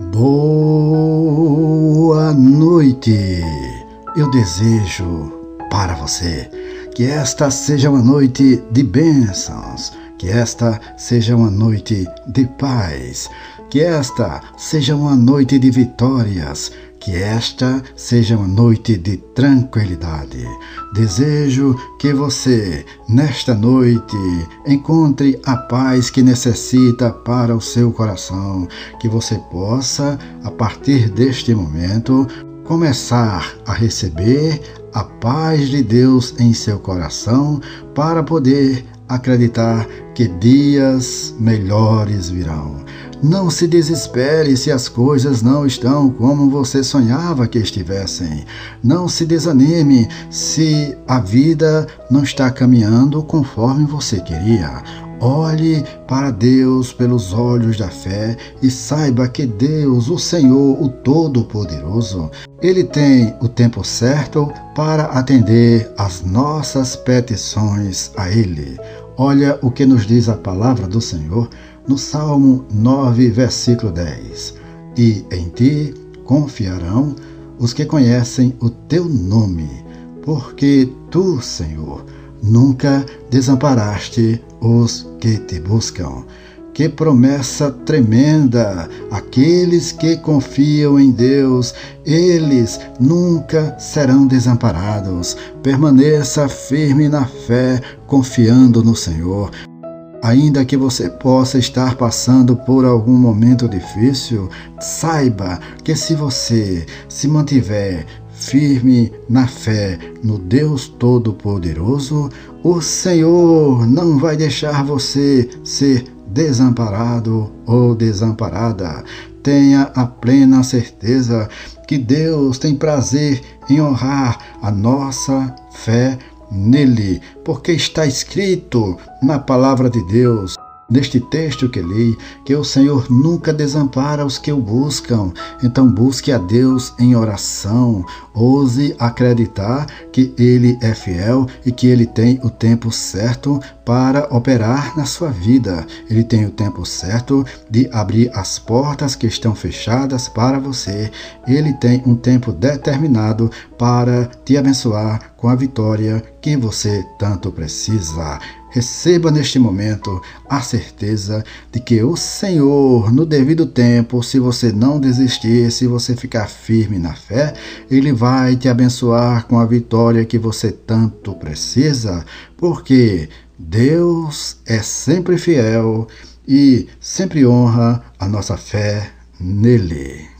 Boa noite! Eu desejo para você que esta seja uma noite de bênçãos, que esta seja uma noite de paz, que esta seja uma noite de vitórias, que esta seja uma noite de tranquilidade. Desejo que você, nesta noite, encontre a paz que necessita para o seu coração, que você possa, a partir deste momento, começar a receber a paz de Deus em seu coração para poder acreditar que dias melhores virão. Não se desespere se as coisas não estão como você sonhava que estivessem. Não se desanime se a vida não está caminhando conforme você queria. Olhe para Deus pelos olhos da fé e saiba que Deus, o Senhor, o Todo-Poderoso, Ele tem o tempo certo para atender às nossas petições a Ele. Olha o que nos diz a palavra do Senhor no Salmo 9, versículo 10. E em ti confiarão os que conhecem o teu nome, porque tu, Senhor, nunca desamparaste os que te buscam. Que promessa tremenda! Aqueles que confiam em Deus, eles nunca serão desamparados. Permaneça firme na fé, confiando no Senhor. Ainda que você possa estar passando por algum momento difícil, saiba que se você se mantiver firme na fé no Deus Todo-Poderoso, o Senhor não vai deixar você ser desamparado ou desamparada. Tenha a plena certeza que Deus tem prazer em honrar a nossa fé nele, porque está escrito na palavra de Deus neste texto que li, que o Senhor nunca desampara os que o buscam. Então busque a Deus em oração. Ouse acreditar que Ele é fiel e que Ele tem o tempo certo para operar na sua vida. Ele tem o tempo certo de abrir as portas que estão fechadas para você. Ele tem um tempo determinado para te abençoar com a vitória que você tanto precisa. Receba neste momento a certeza de que o Senhor, no devido tempo, se você não desistir, se você ficar firme na fé, Ele vai te abençoar com a vitória que você tanto precisa, porque Deus é sempre fiel e sempre honra a nossa fé nele.